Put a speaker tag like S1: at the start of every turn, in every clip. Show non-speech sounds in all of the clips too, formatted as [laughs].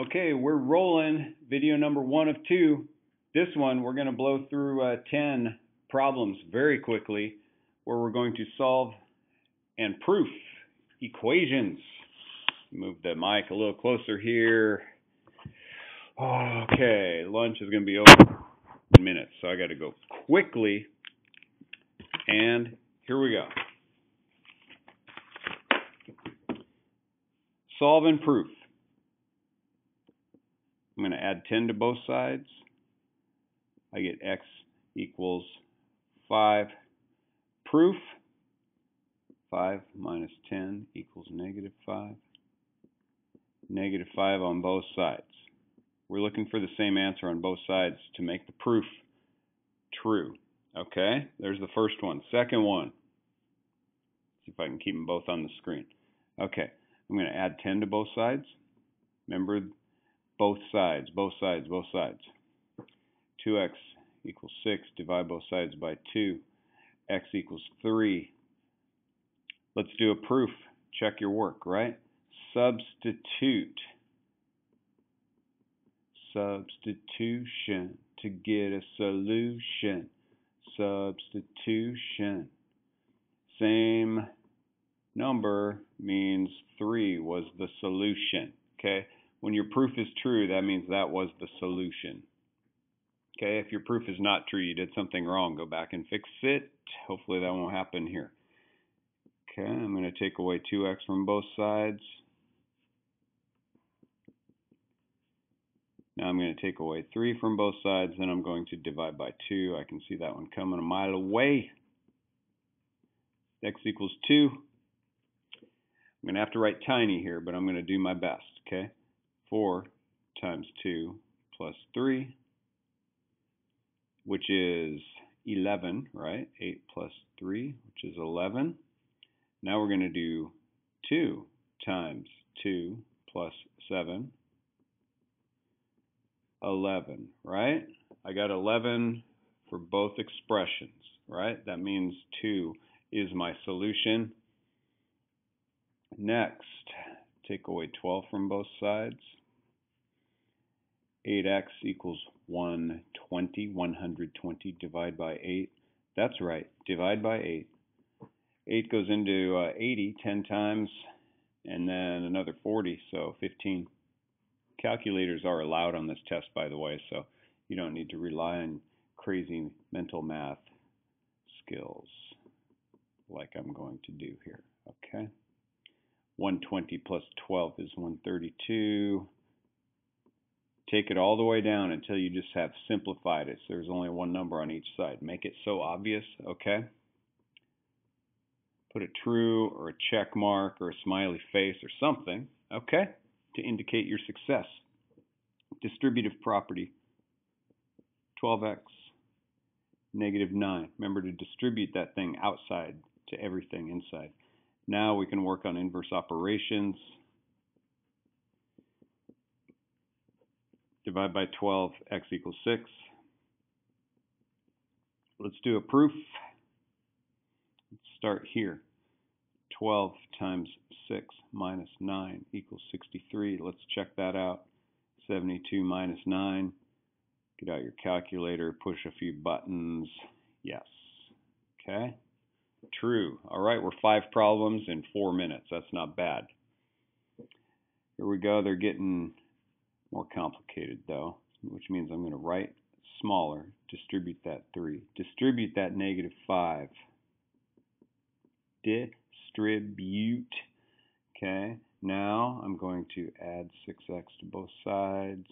S1: Okay, we're rolling video number one of two. This one, we're going to blow through uh, 10 problems very quickly where we're going to solve and proof equations. Move the mic a little closer here. Okay, lunch is going to be over in minutes, so I got to go quickly. And here we go. Solve and proof. Add 10 to both sides. I get x equals 5. Proof, 5 minus 10 equals negative 5. Negative 5 on both sides. We're looking for the same answer on both sides to make the proof true. Okay, there's the first one. Second one. See if I can keep them both on the screen. Okay, I'm going to add 10 to both sides. Remember both sides, both sides, both sides. 2x equals 6, divide both sides by 2. x equals 3. Let's do a proof. Check your work, right? Substitute. Substitution to get a solution. Substitution. Same number means 3 was the solution. Okay? When your proof is true, that means that was the solution. Okay, if your proof is not true, you did something wrong, go back and fix it. Hopefully that won't happen here. Okay, I'm going to take away 2x from both sides. Now I'm going to take away 3 from both sides, then I'm going to divide by 2. I can see that one coming a mile away. x equals 2. I'm going to have to write tiny here, but I'm going to do my best, okay? 4 times 2 plus 3, which is 11, right? 8 plus 3, which is 11. Now we're going to do 2 times 2 plus 7, 11, right? I got 11 for both expressions, right? That means 2 is my solution. Next, take away 12 from both sides. 8x equals 120, 120 divide by 8. That's right, divide by 8. 8 goes into uh, 80 10 times, and then another 40, so 15. Calculators are allowed on this test, by the way, so you don't need to rely on crazy mental math skills like I'm going to do here, okay? 120 plus 12 is 132 take it all the way down until you just have simplified it. So there's only one number on each side. Make it so obvious, okay? Put a true or a check mark or a smiley face or something, okay, to indicate your success. Distributive property, 12x, negative 9. Remember to distribute that thing outside to everything inside. Now we can work on inverse operations. Divide by 12, x equals 6. Let's do a proof. Let's start here. 12 times 6 minus 9 equals 63. Let's check that out. 72 minus 9. Get out your calculator, push a few buttons. Yes. Okay. True. All right, we're five problems in four minutes. That's not bad. Here we go. They're getting more complicated though, which means I'm going to write smaller, distribute that 3, distribute that negative 5, distribute, okay, now I'm going to add 6x to both sides.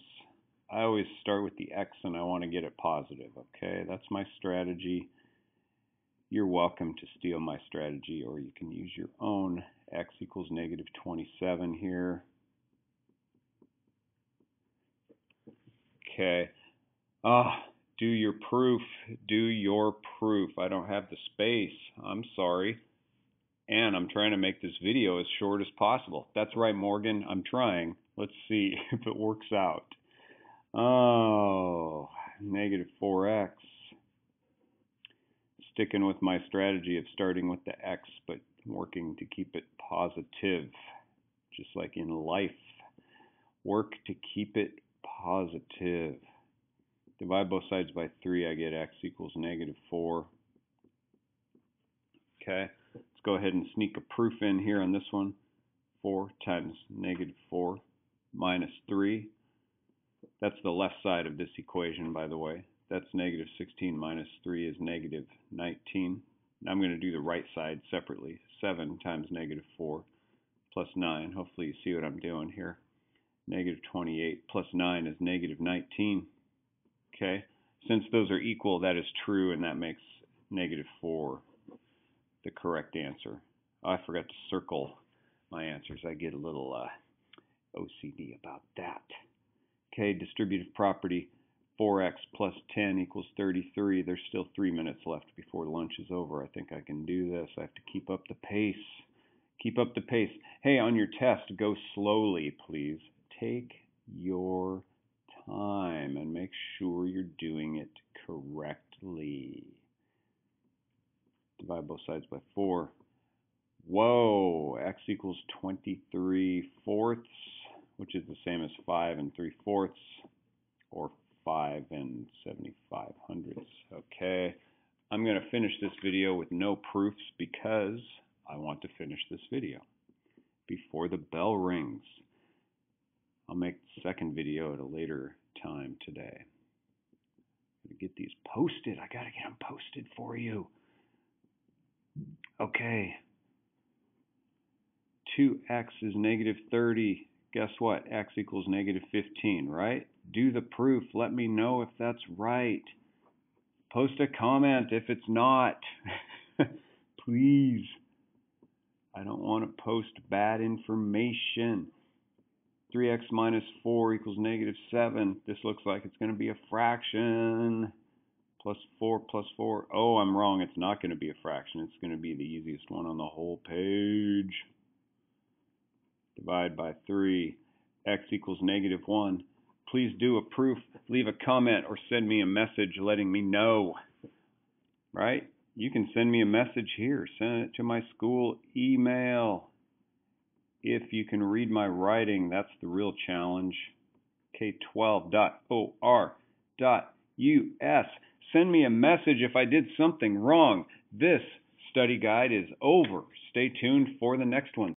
S1: I always start with the x and I want to get it positive, okay, that's my strategy. You're welcome to steal my strategy or you can use your own x equals negative 27 here. Okay. Ah, oh, do your proof. Do your proof. I don't have the space. I'm sorry. And I'm trying to make this video as short as possible. That's right, Morgan. I'm trying. Let's see [laughs] if it works out. Oh, negative 4x. Sticking with my strategy of starting with the x, but working to keep it positive, just like in life. Work to keep it positive. Divide both sides by 3, I get x equals negative 4. Okay, let's go ahead and sneak a proof in here on this one. 4 times negative 4 minus 3. That's the left side of this equation, by the way. That's negative 16 minus 3 is negative 19. Now I'm going to do the right side separately. 7 times negative 4 plus 9. Hopefully you see what I'm doing here. Negative 28 plus 9 is negative 19. Okay, since those are equal, that is true, and that makes negative 4 the correct answer. I forgot to circle my answers. I get a little uh, OCD about that. Okay, distributive property 4x plus 10 equals 33. There's still three minutes left before lunch is over. I think I can do this. I have to keep up the pace. Keep up the pace. Hey, on your test, go slowly, please. Take your time and make sure you're doing it correctly. Divide both sides by 4. Whoa, x equals 23 fourths, which is the same as 5 and 3 fourths, or 5 and 75 hundredths. Okay, I'm going to finish this video with no proofs because I want to finish this video before the bell rings. Make the second video at a later time today. To get these posted. I got to get them posted for you. Okay. 2x is negative 30. Guess what? x equals negative 15, right? Do the proof. Let me know if that's right. Post a comment if it's not. [laughs] Please. I don't want to post bad information. 3x minus 4 equals negative 7. This looks like it's going to be a fraction. Plus 4 plus 4. Oh, I'm wrong. It's not going to be a fraction. It's going to be the easiest one on the whole page. Divide by 3. x equals negative 1. Please do a proof. Leave a comment or send me a message letting me know. Right? You can send me a message here. Send it to my school email if you can read my writing, that's the real challenge. K12.or.us. Send me a message if I did something wrong. This study guide is over. Stay tuned for the next one.